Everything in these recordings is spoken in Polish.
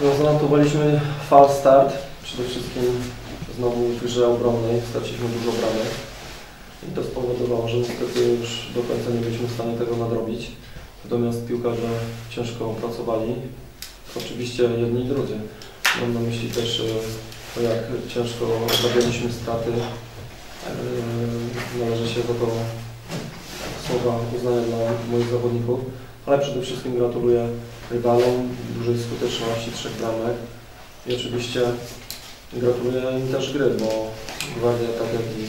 No, zanotowaliśmy fal start. Przede wszystkim znowu w grze obronnej straciliśmy dużo bramek. I to spowodowało, że niestety już do końca nie byliśmy w stanie tego nadrobić. Natomiast piłkarze ciężko pracowali. Oczywiście jedni i drudzy. Mam na myśli też e, to, jak ciężko odrabialiśmy straty. E, Należy się za to słowa uznania dla moich zawodników, ale przede wszystkim gratuluję rywalom dużej skuteczności, trzech bramek i oczywiście gratuluję im też gry, bo Gwardia tak jak i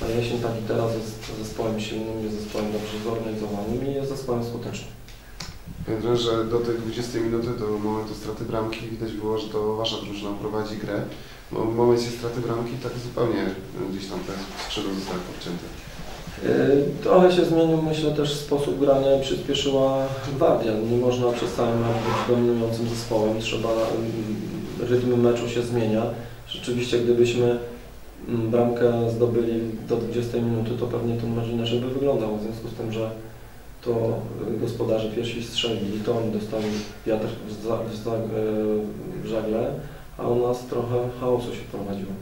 na jesień, tak i teraz jest zespołem silnym, jest zespołem dobrze zorganizowanym i jest zespołem skutecznym. Pamiętam, że do tej 20 minuty, do momentu straty bramki widać było, że to wasza drużyna prowadzi grę. No, w momencie straty bramki tak zupełnie gdzieś tam te skrzydła zostały podcięte. Yy, Trochę się zmienił, myślę, też sposób grania i przyspieszyła Gwardia. Nie można przez cały mecz być dominującym zespołem, trzeba, yy, rytm meczu się zmienia. Rzeczywiście, gdybyśmy mm, bramkę zdobyli do 20 minuty, to pewnie ten mecz inaczej by wyglądał, w związku z tym, że to yy, gospodarze pierwsi strzelili, to oni dostali wiatr w, za, w, za, w żagle, a u nas trochę chaosu się prowadziło.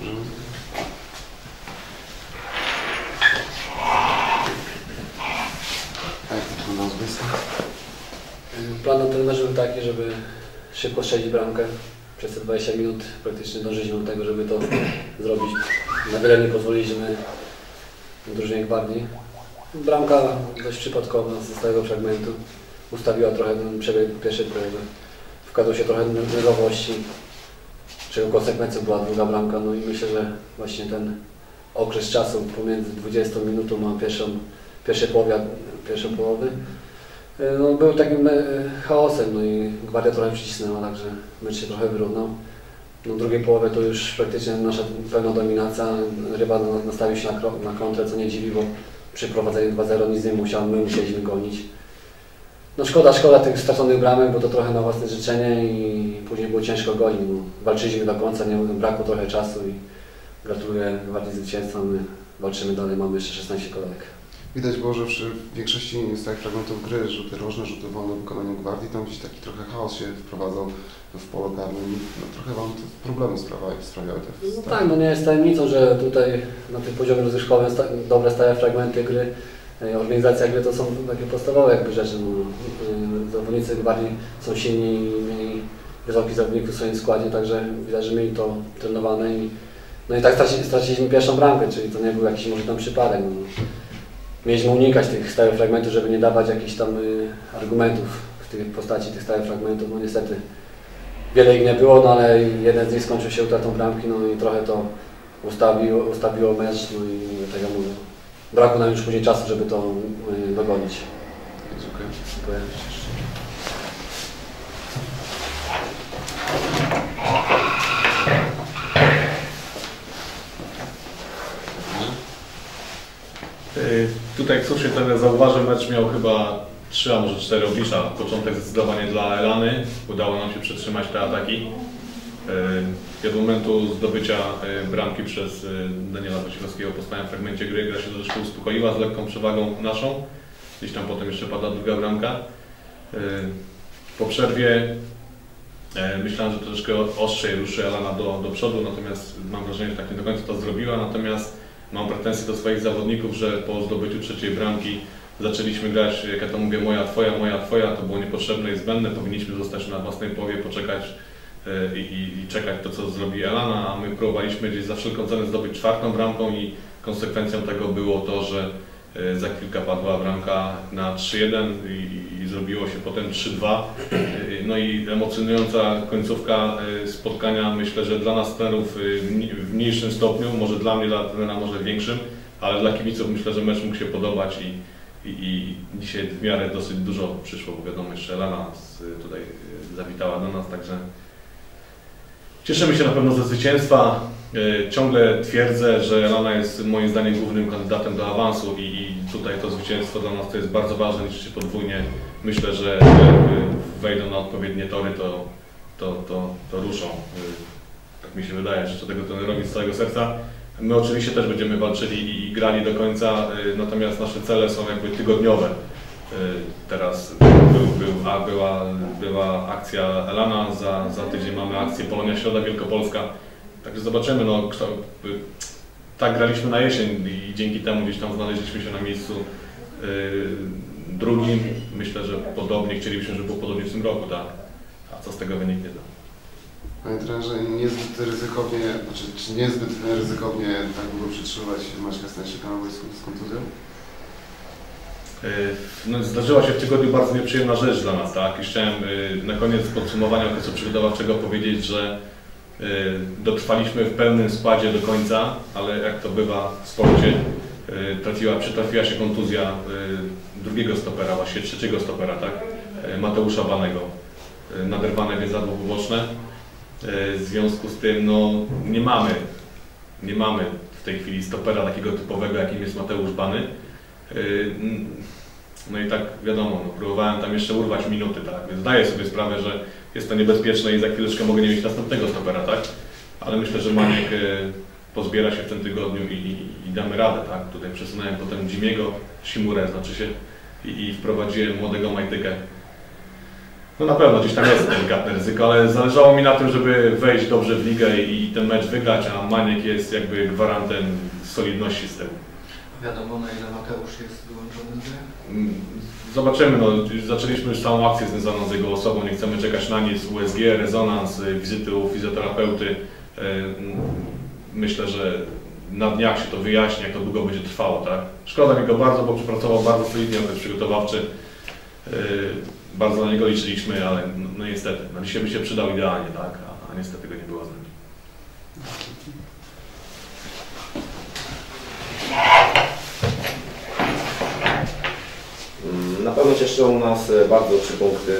Że A jak to wyglądało z boiska? Plan na ten mecz był taki, żeby szybko strzelić bramkę. Przez te 20 minut praktycznie dążyliśmy do tego, żeby to zrobić. Na wiele nie pozwoliliśmy drużynie Gwardii. Bramka dość przypadkowa ze stałego fragmentu. Ustawiła trochę przebieg pierwszej połowy. Wkazał się trochę nerwowości, czego konsekwencją była druga bramka. No i myślę, że właśnie ten okres czasu pomiędzy 20 minutą a pierwszą, pierwszej połowie, pierwszą połowy no, był takim e, chaosem, no i Gwardia trochę przycisnęła, także mecz się trochę wyrównał. No, w drugiej połowie to już praktycznie nasza pełna dominacja, na- nastawił się na, na kontrę, co nie dziwi, bo przy prowadzeniu 2-0 nic nie musiał, my musieliśmy gonić. No szkoda, szkoda tych straconych bramek, bo to trochę na własne życzenie i później było ciężko gonić. No, walczyliśmy do końca, nie, brakło trochę czasu i gratuluję Gwardii zwycięstwa, my walczymy dalej, mamy jeszcze 16 kolejek. Widać było, że przy większości stałych fragmentów gry, rzuty rożne, rzuty wolne w wykonaniu Gwardii, tam gdzieś taki trochę chaos się wprowadzał w pole karne i no, trochę Wam te problemy sprawiały, sprawiały te No tak, no nie jest tajemnicą, że tutaj na tym poziomie rozgrywkowym sta- dobre stałe fragmenty gry, e, organizacja gry to są takie podstawowe jakby rzeczy. No, e, zawodnicy bardziej są silni i mieli wysoki zawodników w swoim składzie, także widać, że mieli to trenowane i no i tak straci, straciliśmy pierwszą bramkę, czyli to nie był jakiś może tam przypadek. No. Mieliśmy unikać tych stałych fragmentów, żeby nie dawać jakichś tam y, argumentów w tej postaci tych stałych fragmentów, no niestety Wiele ich nie było, no ale jeden z nich skończył się utratą bramki, no i trochę to ustawiło, ustawiło mecz, no i tak jak mówię, brakło nam już później czasu, żeby to y, dogonić. Dziękuję. Dziękuję. Tutaj jak słusznie trener zauważył, mecz miał chyba 3, a może 4 oblicza. Początek zdecydowanie dla Elany. Udało nam się przetrzymać te ataki. Y, Od momentu zdobycia y, bramki przez y, Daniela Wojciechowskiego po stałym fragmencie gry gra się troszeczkę uspokoiła z lekką przewagą naszą. Gdzieś tam potem jeszcze padła druga bramka. Y, Po przerwie myślałem, że troszeczkę ostrzej ruszy Elana do, do przodu, natomiast mam wrażenie, że tak nie do końca to zrobiła. Natomiast Mam pretensje do swoich zawodników, że po zdobyciu trzeciej bramki zaczęliśmy grać, jak ja to mówię, moja, twoja, moja, twoja. To było niepotrzebne i zbędne. Powinniśmy zostać na własnej połowie, poczekać e, i, i, i czekać to, co zrobi Elana, a my próbowaliśmy gdzieś za wszelką cenę zdobyć czwartą bramką i konsekwencją tego było to, że e, za chwilkę padła bramka na 3-1 i, zrobiło się potem 3-2. E, No i emocjonująca końcówka e, spotkania, myślę, że dla nas trenerów e, w mni- w mniejszym stopniu, może dla mnie, dla trenera może większym, ale dla kibiców myślę, że mecz mógł się podobać i, i, i dzisiaj w miarę dosyć dużo przyszło, bo wiadomo, jeszcze Elena z- tutaj e, zawitała do nas, także cieszymy się na pewno ze zwycięstwa. E, Ciągle twierdzę, że Elana jest moim zdaniem głównym kandydatem do awansu i, tutaj to zwycięstwo dla nas to jest bardzo ważne, liczy się podwójnie. Myślę, że e, wejdą na odpowiednie tory, to, to, to, to ruszą. E, Tak mi się wydaje, życzę tego trenerowi z całego serca. My oczywiście też będziemy walczyli i, grali do końca, y, natomiast nasze cele są jakby tygodniowe. Teraz był, był, a była, była akcja Elana, za, za tydzień mamy akcję Polonia Środa Wielkopolska. Także zobaczymy, no, y, tak graliśmy na jesień i dzięki temu gdzieś tam znaleźliśmy się na miejscu y, drugim. Myślę, że podobnie chcielibyśmy, żeby było podobnie w tym roku, tak? A co z tego wyniknie, to Panie trenerze, niezbyt ryzykownie, znaczy czy niezbyt ryzykownie tak długo przytrzymywać Maćka Stańczyka na boisku z kontuzją? Y, No, zdarzyła się w tygodniu bardzo nieprzyjemna rzecz dla nas, tak? I chciałem na koniec podsumowania okresu przygotowawczego powiedzieć, że dotrwaliśmy w pełnym składzie do końca, ale jak to bywa w sporcie, y, trafiła, przytrafiła się kontuzja y, drugiego stopera, właściwie trzeciego stopera, tak? Mateusza Banego. Naderwane więzadło poboczne. W związku z tym no, nie mamy, nie mamy w tej chwili stopera takiego typowego, jakim jest Mateusz Bany. No i tak wiadomo, no, próbowałem tam jeszcze urwać minuty, tak, więc zdaję sobie sprawę, że jest to niebezpieczne i za chwileczkę mogę nie mieć następnego stopera, tak? Ale myślę, że Maniek yy, pozbiera się w tym tygodniu i, i, i damy radę, tak? Tutaj przesunąłem potem Jimiego, Shimurę znaczy się i, i wprowadziłem młodego Majtykę. No na pewno gdzieś tam jest delikatne ryzyko, ale zależało mi na tym, żeby wejść dobrze w ligę i, i ten mecz wygrać, a Maniek jest jakby gwarantem solidności z tyłu. Wiadomo na ile Mateusz jest wyłączony z? Mm, Zobaczymy, no, zaczęliśmy już całą akcję związaną z jego osobą, nie chcemy czekać na nic, USG, rezonans, y, wizyty u fizjoterapeuty. Mm, Myślę, że na dniach się to wyjaśni, jak to długo będzie trwało, tak? Szkoda mi go bardzo, bo przepracował bardzo solidnie okres przygotowawczy. Y, Bardzo na niego liczyliśmy, ale no, no niestety, no dzisiaj by się przydał idealnie, tak? A, a niestety go nie było z nami. Na pewno cieszą nas e, bardzo trzy punkty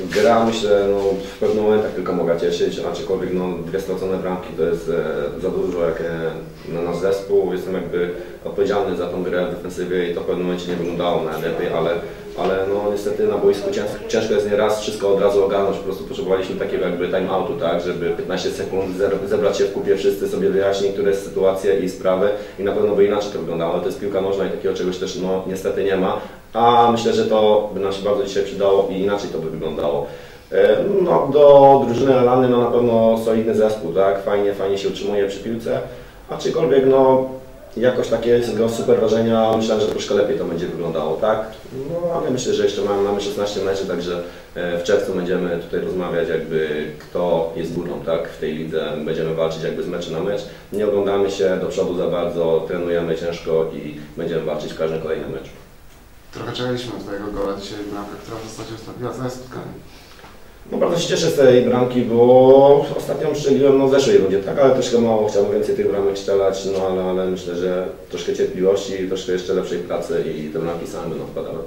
gra. Myślę, no, w pewnych momentach tylko mogła cieszyć, aczkolwiek no, dwie stracone bramki to jest e, za dużo jak e, na nasz zespół. Jestem jakby odpowiedzialny za tą grę w defensywie i to w pewnym momencie nie wyglądało najlepiej, ale, ale no, niestety na boisku ciężko, jest nieraz wszystko od razu ogarnąć. Po prostu potrzebowaliśmy takiego jakby time-outu, tak, żeby 15 sekund zebrać się w kupie, wszyscy sobie wyjaśnić, które jest sytuacje i sprawy i na pewno by inaczej to wyglądało. To jest piłka nożna i takiego czegoś też no, niestety nie ma. A myślę, że to by nam się bardzo dzisiaj przydało i inaczej to by wyglądało. E, No, do drużyny Elany no, na pewno solidny zespół, tak? Fajnie, fajnie się utrzymuje przy piłce, aczkolwiek no, jakoś takie z tego super wrażenia myślałem, że troszkę lepiej to będzie wyglądało, tak? No, ale myślę, że jeszcze mamy, mamy 16 meczy, także e, w czerwcu będziemy tutaj rozmawiać jakby kto jest górą, tak? W tej lidze będziemy walczyć jakby z meczu na mecz. Nie oglądamy się do przodu za bardzo, trenujemy ciężko i będziemy walczyć w każdym kolejnym meczu. Trochę czekaliśmy na Twojego gola dzisiaj, bramka, która w zasadzie ustawiła całe spotkanie. No bardzo się cieszę z tej bramki, bo ostatnią strzeliłem no zeszłej rundzie, tak, ale troszkę mało, chciałbym więcej tych bramek strzelać, no ale, ale myślę, że troszkę cierpliwości, troszkę jeszcze lepszej pracy i te bramki same będą wpadały.